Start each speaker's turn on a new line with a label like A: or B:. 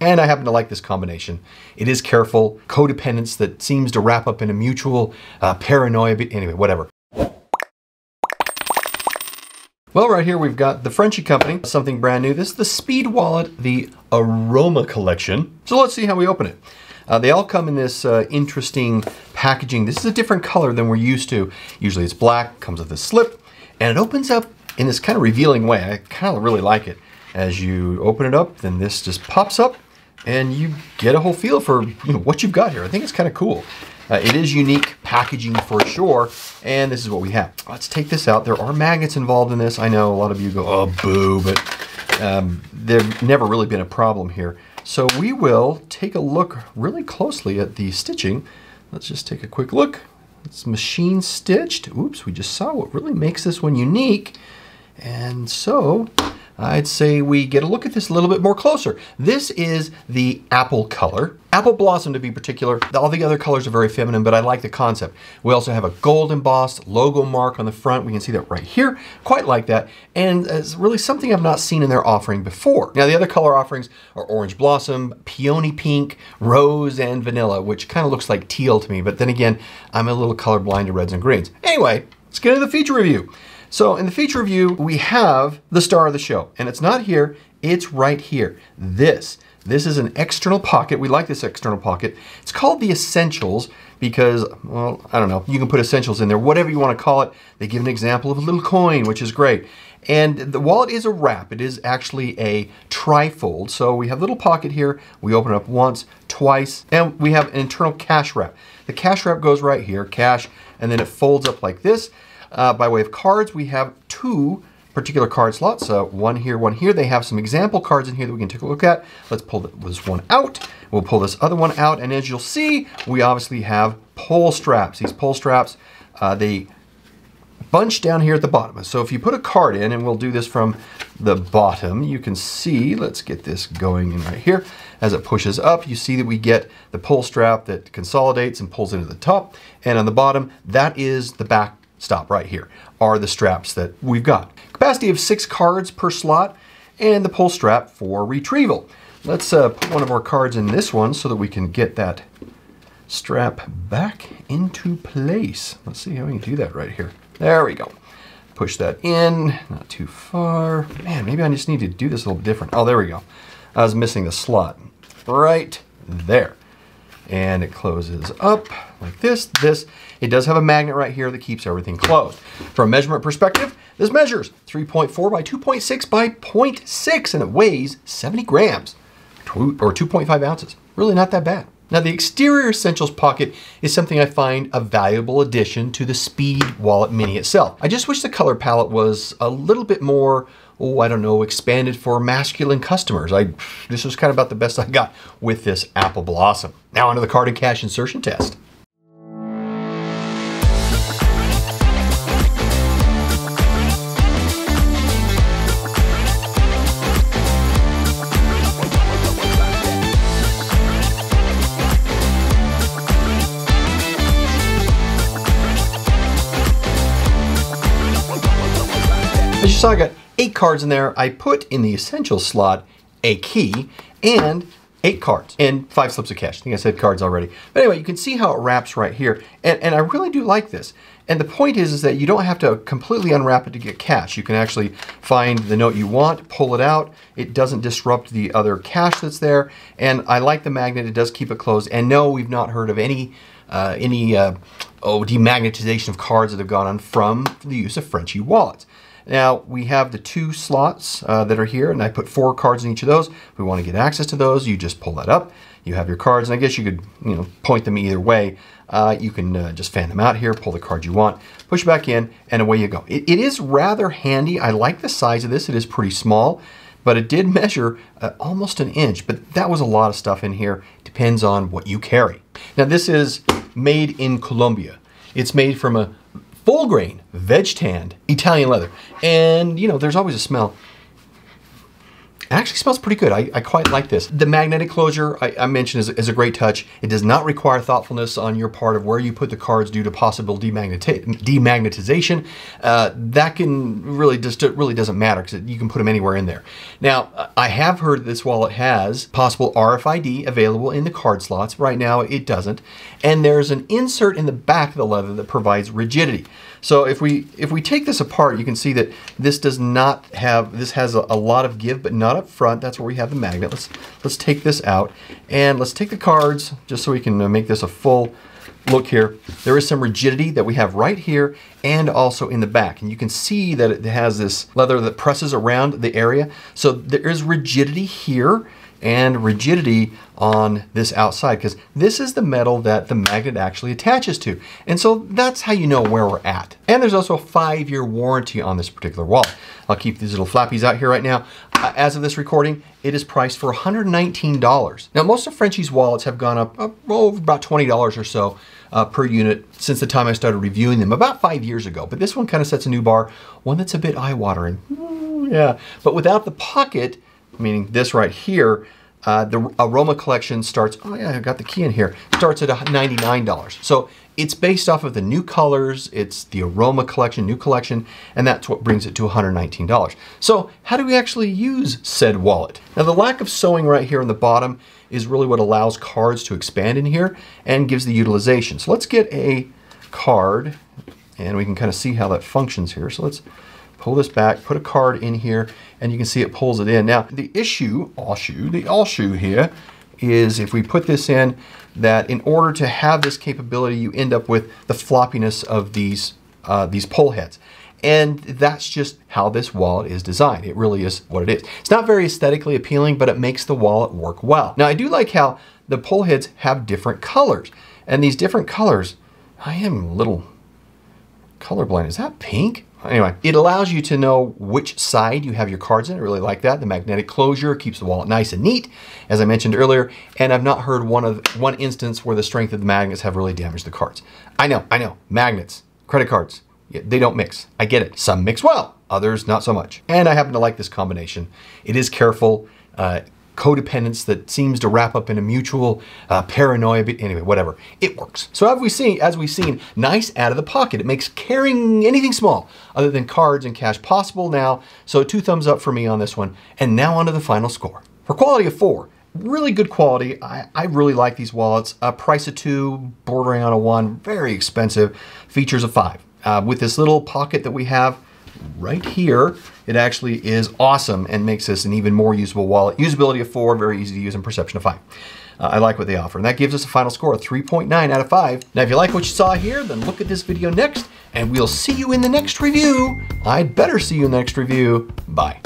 A: And I happen to like this combination. It is careful, codependence that seems to wrap up in a mutual uh, paranoia. Anyway, whatever. Well, right here we've got the Frenchie Company, something brand new. This is the Speed Wallet, the Aroma Collection. So let's see how we open it. Uh, they all come in this uh, interesting packaging. This is a different color than we're used to. Usually it's black, comes with a slip, and it opens up in this kind of revealing way. I kind of really like it. As you open it up, then this just pops up and you get a whole feel for you know, what you've got here. I think it's kind of cool. Uh, it is unique packaging for sure, and this is what we have. Let's take this out. There are magnets involved in this. I know a lot of you go, oh, boo, but um, they've never really been a problem here. So we will take a look really closely at the stitching. Let's just take a quick look. It's machine stitched. Oops, we just saw what really makes this one unique. And so I'd say we get a look at this a little bit more closer. This is the apple color. Apple Blossom to be particular. All the other colors are very feminine, but I like the concept. We also have a gold embossed logo mark on the front. We can see that right here. Quite like that. And uh, it's really something I've not seen in their offering before. Now the other color offerings are Orange Blossom, Peony Pink, Rose, and Vanilla, which kind of looks like teal to me. But then again, I'm a little colorblind to reds and greens. Anyway, let's get into the feature review. So in the feature review, we have the star of the show, and it's not here, it's right here. This. This is an external pocket. We like this external pocket. It's called the Essentials because, well, I don't know, you can put essentials in there, whatever you want to call it. They give an example of a little coin, which is great. And the wallet is a wrap. It is actually a trifold. So we have a little pocket here. We open it up once, twice, and we have an internal cash wrap. The cash wrap goes right here, cash, and then it folds up like this. Uh, by way of cards, we have two particular card slots, uh, one here, one here. They have some example cards in here that we can take a look at. Let's pull this one out. We'll pull this other one out, and as you'll see, we obviously have pull straps. These pull straps, uh, they bunch down here at the bottom. So if you put a card in, and we'll do this from the bottom, you can see, let's get this going in right here. As it pushes up, you see that we get the pull strap that consolidates and pulls into the top. And on the bottom, that is the back stop right here, are the straps that we've got. Capacity of six cards per slot and the pull strap for retrieval. Let's uh, put one of our cards in this one so that we can get that strap back into place. Let's see how we can do that right here. There we go. Push that in, not too far. Man, maybe I just need to do this a little different. Oh, there we go. I was missing the slot right there and it closes up like this, this. It does have a magnet right here that keeps everything closed. From a measurement perspective, this measures 3.4 by 2.6 by 0.6 and it weighs 70 grams or 2.5 ounces. Really not that bad. Now the exterior essentials pocket is something I find a valuable addition to the Speed Wallet Mini itself. I just wish the color palette was a little bit more oh, I don't know, expanded for masculine customers. I This was kind of about the best I got with this Apple Blossom. Now onto the card and cash insertion test. Saw, I got eight cards in there. I put in the essential slot a key and eight cards and five slips of cash. I think I said cards already. But anyway, you can see how it wraps right here. And, and I really do like this. And the point is, is that you don't have to completely unwrap it to get cash. You can actually find the note you want, pull it out. It doesn't disrupt the other cash that's there. And I like the magnet. It does keep it closed. And no, we've not heard of any uh, any uh, oh, demagnetization of cards that have gone on from the use of Frenchie wallets. Now we have the two slots uh, that are here and I put four cards in each of those. If we want to get access to those, you just pull that up. You have your cards and I guess you could you know point them either way. Uh, you can uh, just fan them out here, pull the card you want, push back in, and away you go. It, it is rather handy. I like the size of this. It is pretty small, but it did measure uh, almost an inch, but that was a lot of stuff in here. Depends on what you carry. Now this is made in Colombia. It's made from a full grain, veg tanned, Italian leather. And, you know, there's always a smell. Actually smells pretty good. I, I quite like this. The magnetic closure I, I mentioned is, is, a great touch. It does not require thoughtfulness on your part of where you put the cards due to possible demagnetization. Uh, that can really just it really doesn't matter because you can put them anywhere in there. Now, I have heard this wallet has possible RFID available in the card slots. Right now, it doesn't. And there's an insert in the back of the leather that provides rigidity. So if we if we take this apart, you can see that this does not have this has a, a, lot of give, but not up front. That's where we have the magnet. Let's let's take this out and let's take the cards just so we can uh, make this a full look here. There is some rigidity that we have right here and also in the back. And you can see that it has this leather that presses around the area. So there is rigidity here and rigidity on this outside because this is the metal that the magnet actually attaches to. And so that's how you know where we're at. And there's also a five year warranty on this particular wallet. I'll keep these little flappies out here right now. Uh, as of this recording, it is priced for $119. Now most of Frenchie's wallets have gone up uh, oh, about $20 or so uh, per unit since the time I started reviewing them about five years ago. But this one kind of sets a new bar, one that's a bit eye-watering. yeah, but without the pocket, meaning this right here, uh, the Aroma collection starts, oh yeah, I got the key in here, starts at $99. So it's based off of the new colors, it's the Aroma collection, new collection, and that's what brings it to $119. So how do we actually use said wallet? Now the lack of sewing right here on the bottom is really what allows cards to expand in here and gives the utilization. So let's get a card and we can kind of see how that functions here. So let's pull this back, put a card in here, and you can see it pulls it in. Now, the issue, all shoe, the all shoe here is if we put this in, that in order to have this capability, you end up with the floppiness of these, uh, these pull heads. And that's just how this wallet is designed. It really is what it is. It's not very aesthetically appealing, but it makes the wallet work well. Now, I do like how the pull heads have different colors. And these different colors, I am a little colorblind. Is that pink? Anyway, it allows you to know which side you have your cards in. I really like that. The magnetic closure keeps the wallet nice and neat, as I mentioned earlier, and I've not heard one of one instance where the strength of the magnets have really damaged the cards. I know, I know, magnets, credit cards, they don't mix. I get it. Some mix well, others not so much. And I happen to like this combination. It is careful. Uh, codependence that seems to wrap up in a mutual uh, paranoia. Anyway, whatever, it works. So as we see, as we've seen, nice out of the pocket. It makes carrying anything small other than cards and cash possible now. So two thumbs up for me on this one. And now onto the final score. For quality of four, really good quality. I, I really like these wallets. A price of two, bordering on a one, very expensive. Features of five. Uh, with this little pocket that we have, right here, it actually is awesome and makes this an even more usable wallet. Usability of four, very easy to use, and perception of five. Uh, I like what they offer. And that gives us a final score of 3.9 out of 5. Now, if you like what you saw here, then look at this video next, and we'll see you in the next review. I'd better see you in the next review. Bye.